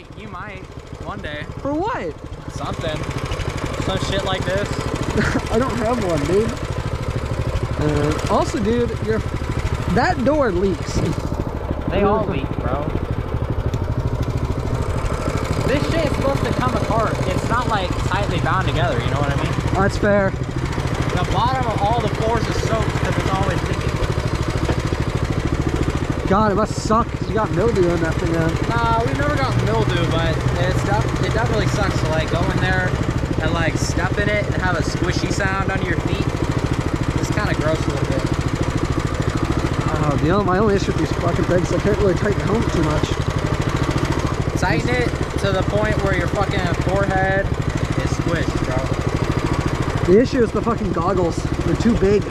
might, you might, one day. For what? Something. Some shit like this. I don't have one, dude. Uh, also, dude, your that door leaks. They all leak, bro. This shit is supposed to come apart. It's not like tightly bound together, you know what I mean? That's fair. The bottom of all the floors is soaked because it's always leaking. God, it must suck. you got mildew in that thing. Man. Nah, we've never got mildew, but it's it definitely sucks to like go in there and like step in it and have a squishy sound under your feet. It's kind of gross a little bit. Oh, the only, my only issue with these fucking things, I can't really tighten the helmet too much. Tighten it to the point where your fucking forehead is squished, bro. The issue is the fucking goggles. They're too big.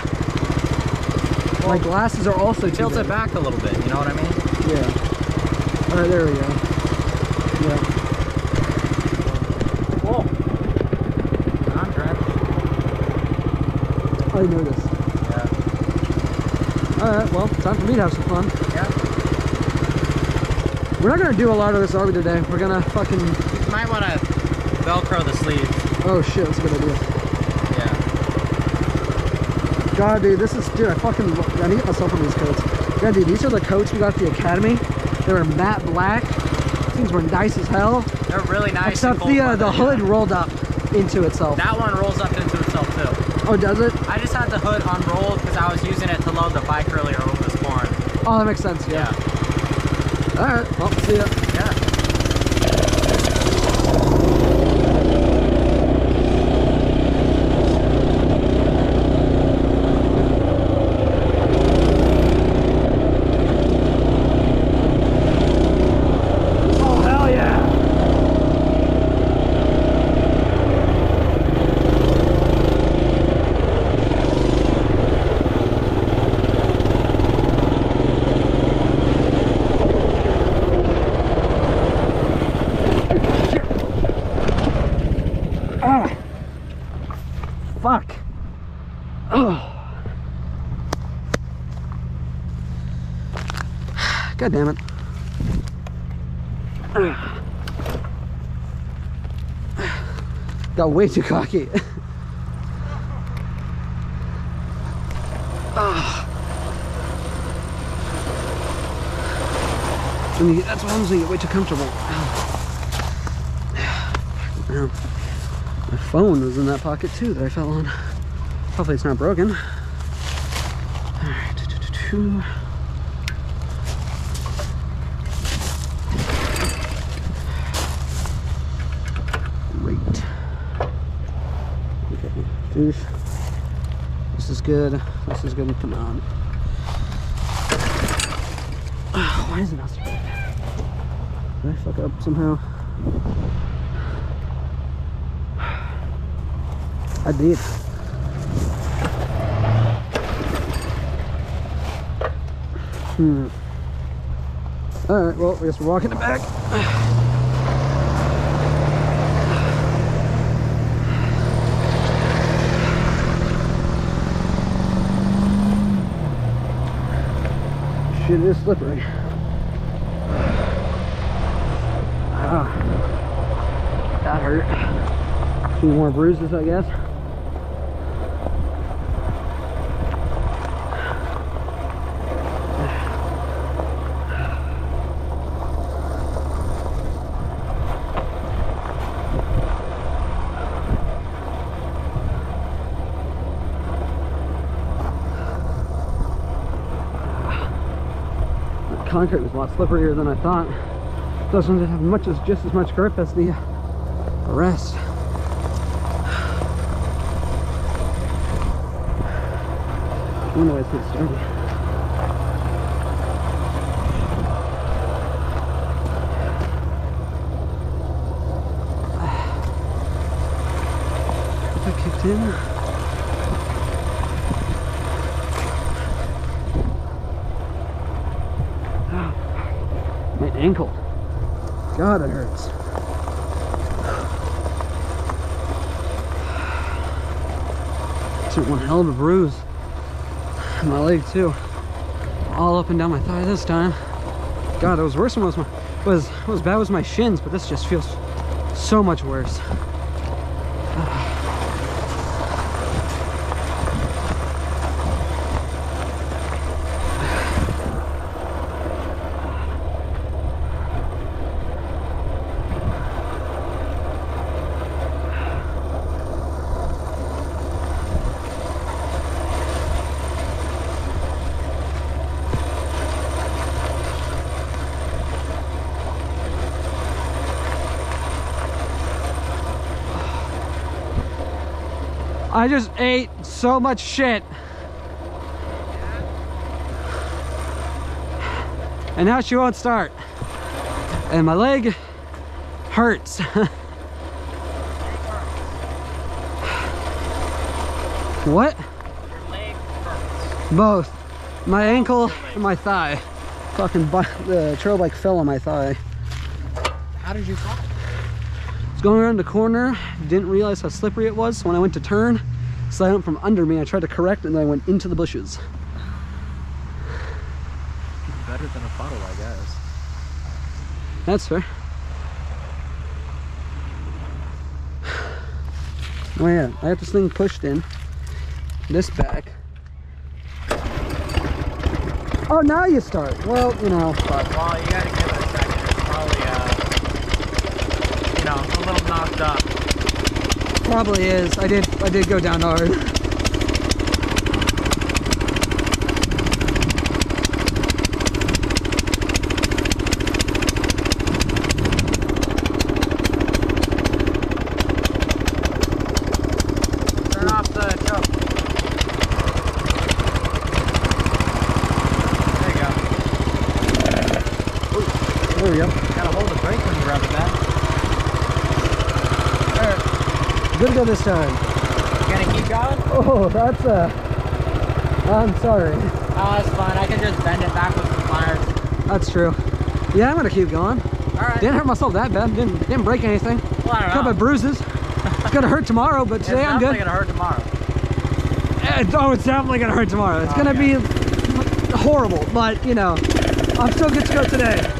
My glasses are also too Tilt big. it back a little bit, you know what I mean? Yeah. All right, there we go. Yeah. Whoa. I'm drenched. I noticed. Yeah. All right, well, time for me to have some fun. Yeah. We're not gonna do a lot of this, are we, today? We're gonna fucking... You might want to Velcro the sleeves. Oh shit, that's a good idea. Yeah. God, dude, this is... Dude, I fucking... I need to get myself one of these coats. God, dude, these are the coats we got at the Academy. They were matte black. Things were nice as hell. They're really nice. Except the, uh, the hood yeah. rolled up into itself. That one rolls up into itself too. Oh, does it? I just had the hood unrolled because I was using it to load the bike earlier over the spawn. Oh, that makes sense, yeah. Yeah. All right, well, see ya. Yeah. God damn it. Got way too cocky. When you That's what happens when you get way too comfortable. My phone was in that pocket too that I fell on. Hopefully it's not broken. Alright, two. Douche. This is good. This is good. Come on. Why is it not starting? Did I fuck up somehow? I did. Hmm. Alright, well, I guess we're walking it back. Shit is slippery. Ah, that hurt. A few more bruises, I guess. Concrete was a lot slipperier than I thought. Doesn't have much as just as much grip as the, rest. Wonder why it's not starting. I kicked in. My ankle. God, it hurts. Took one hell of a bruise. My leg too. All up and down my thigh this time. God, it was worse than was my was was bad was my shins, but this just feels so much worse. I just ate so much shit. And now she won't start. And my leg hurts. what? Your leg hurts. Both. My ankle and my thigh. Fucking the trail bike fell on my thigh. How did you fall? I was going around the corner, didn't realize how slippery it was. So when I went to turn, slid out from under me. I tried to correct and then I went into the bushes. Better than a puddle, I guess. That's fair. Oh yeah, I have this thing pushed in. This back. Oh, now you start. Well, you know, fuck. Well, you gotta give it a second. It's probably, uh, you know, a little knocked up. Probably is. I did. I did go down hard. Turn off the choke. There you go. There we go. Gotta hold the brake when you rub it back. There. Good to go this time. Gonna keep going? Oh, that's uh. I'm sorry. Oh, that's fine. I can just bend it back with some pliers. That's true. Yeah, I'm gonna keep going. Alright. Didn't hurt myself that bad. Didn't didn't break anything. Well, I don't Couple of bruises. it's gonna hurt tomorrow, but today I'm good. It's gonna hurt tomorrow. Eh, Oh, it's definitely gonna hurt tomorrow. It's Oh, gonna yeah. be horrible, but you know, I'm still good to go today.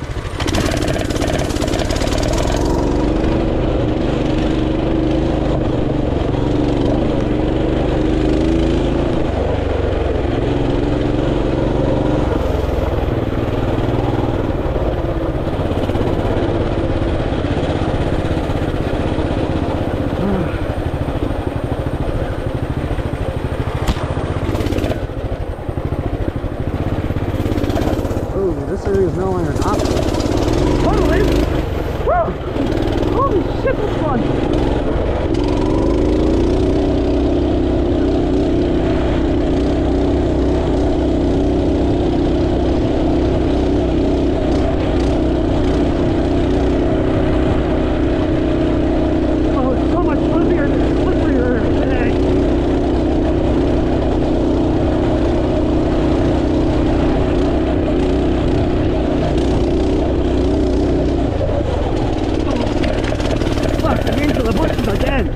Oh, this area is no longer an option. Totally. Woo! Holy shit, that's fun. Oh, it's so much flippier and slipperier today. Fuck, I'm into the bushes again.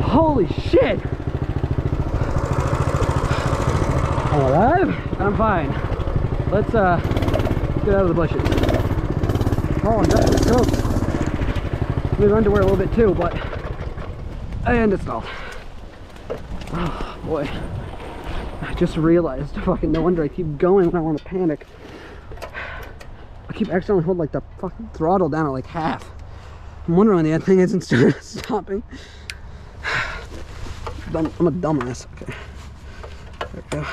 Holy shit. I'm alive. I'm fine. Let's uh get out of the bushes. Oh, I'm definitely soaked. Move underwear a little bit too, but and it's not. Oh boy. I just realized fucking no wonder I keep going when I want to panic. I keep accidentally holding like the fucking throttle down at like half. I'm wondering why the thing isn't stopping. I'm a dumbass. Okay. There we go.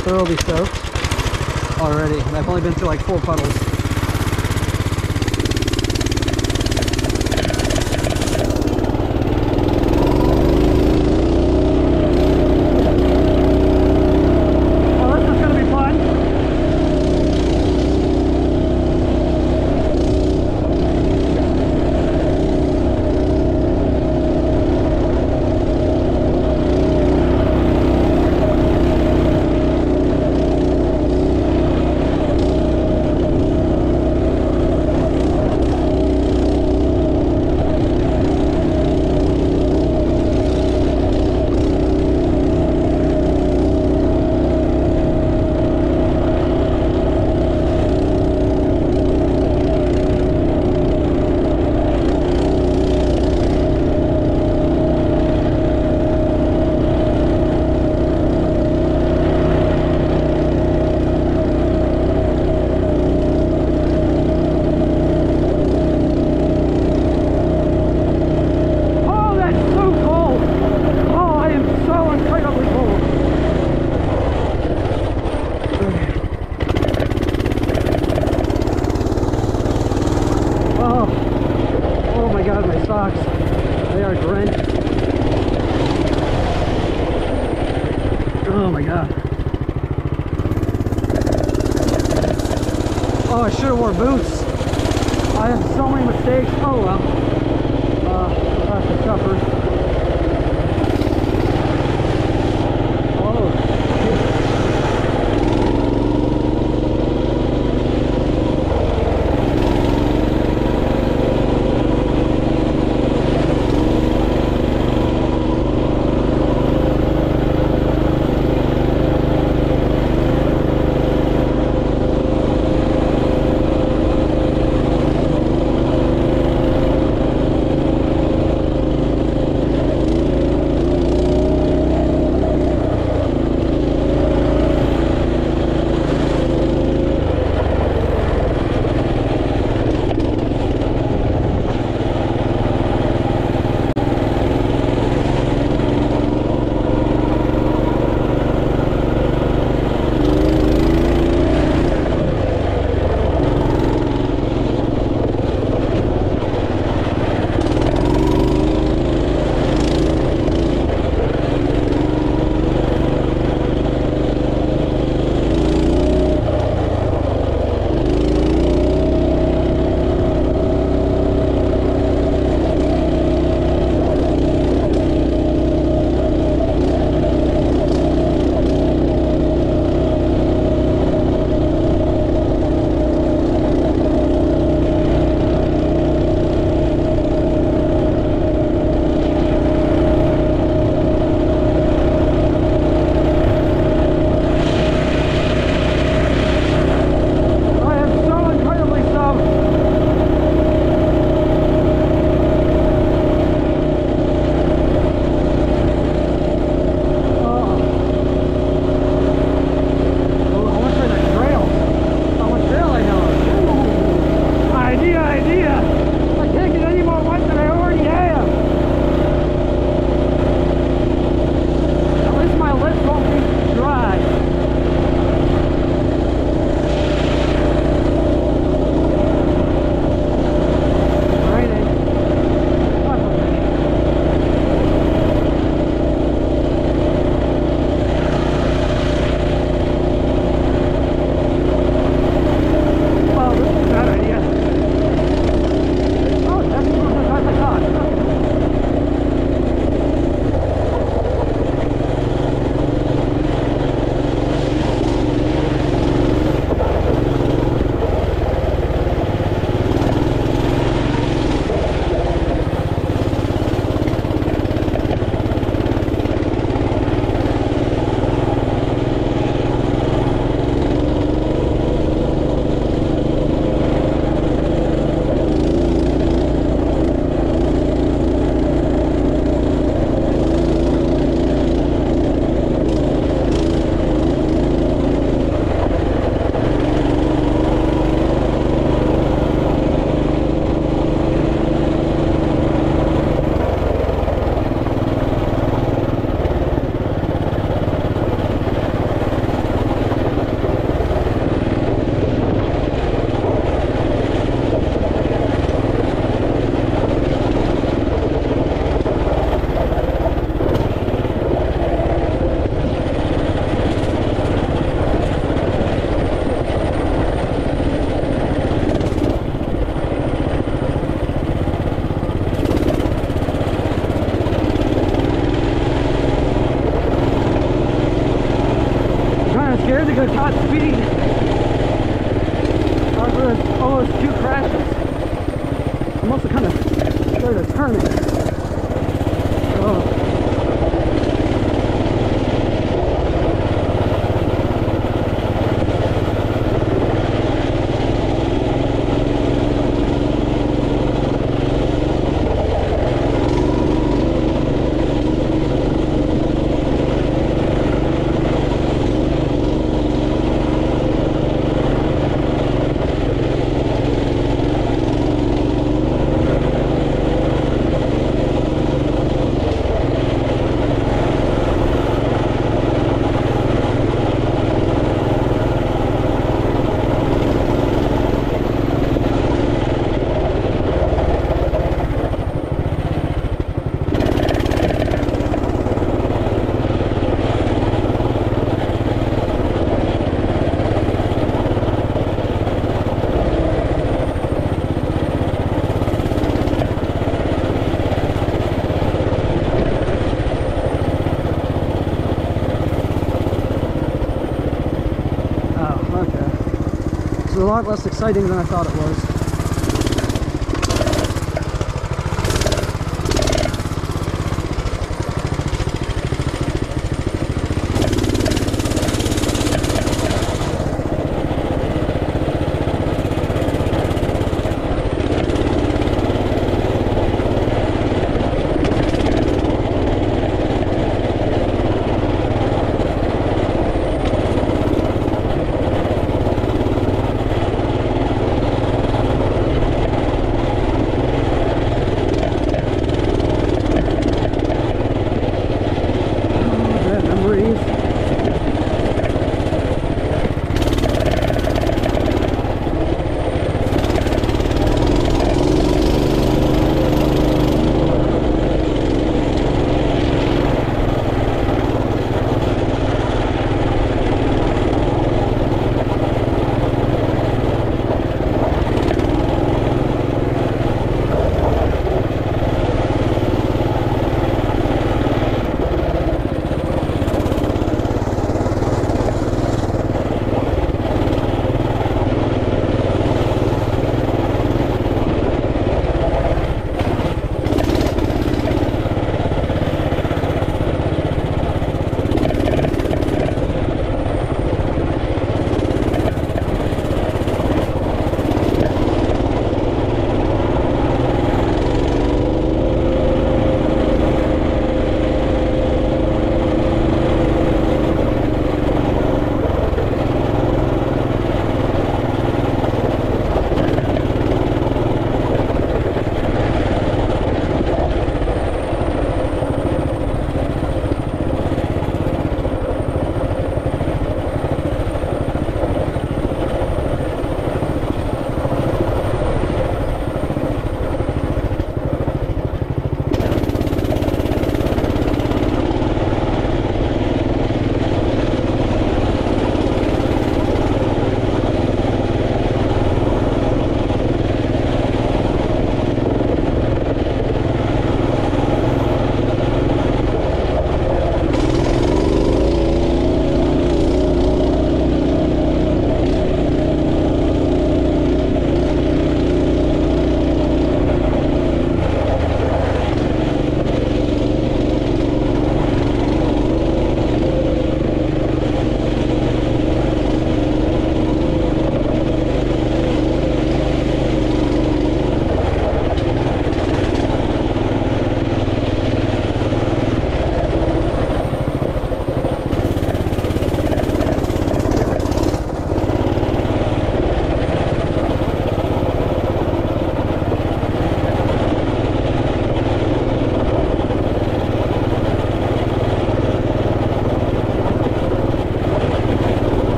Thoroughly soaked already, I've only been through like four puddles. lot less exciting than I thought it was.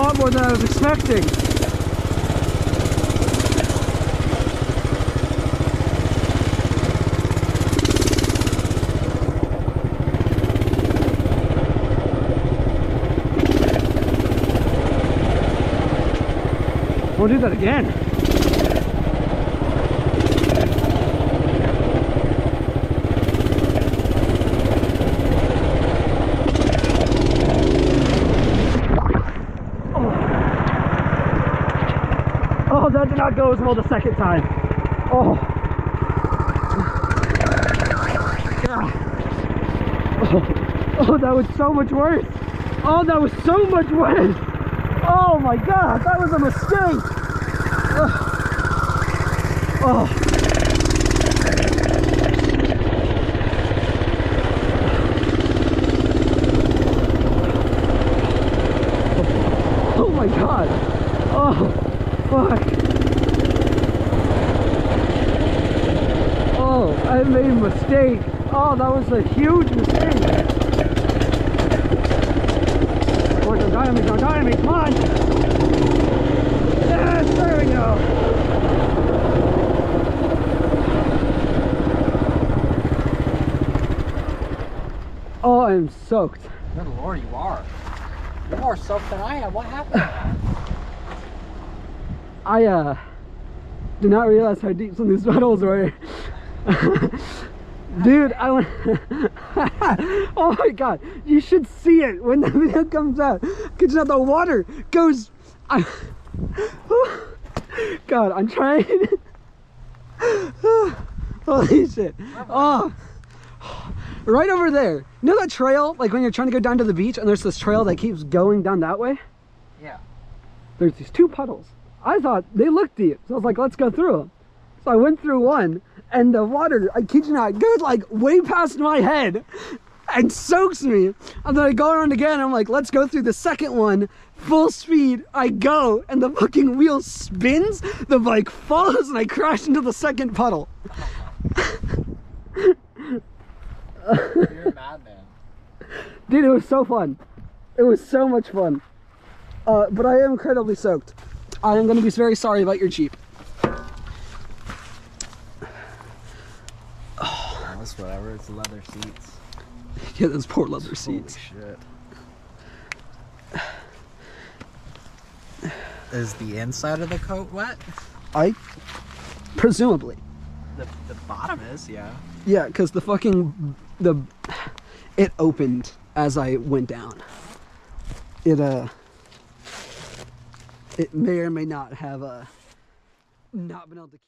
lot more than I was expecting. We'll do that again. as well the second time. Oh. Oh, oh that was so much worse. Oh, that was so much worse. Oh my God, that was a mistake. Oh. oh. Mistake. Oh, that was a huge mistake. Come on, don't die on me, don't die on me, come on. Yes, there we go. Oh, I'm soaked. Good lord, you are. You're more soaked than I am. What happened? I uh did not realize how deep some of these puddles were. Dude, I went. oh my god, you should see it when the video comes out. Cause now the water goes. I, god, I'm trying. Holy shit. Oh. Right over there. You know that trail? Like when you're trying to go down to the beach and there's this trail that keeps going down that way? Yeah. there's these two puddles. I thought they looked deep, so I was like, let's go through them. So I went through one, and the water, I kid you not, goes like way past my head and soaks me. And then I go around again, I'm like, let's go through the second one, full speed. I go, and the fucking wheel spins, the bike falls, and I crash into the second puddle. You're a madman. Dude, it was so fun. It was so much fun. Uh, but I am incredibly soaked. I am going to be very sorry about your Jeep. That's whatever. It's leather seats. Yeah, those poor leather seats. Holy shit. Is the inside of the coat wet? I presumably. The, the bottom is, yeah. Yeah, because the fucking the it opened as I went down. It uh it may or may not have uh not been able to keep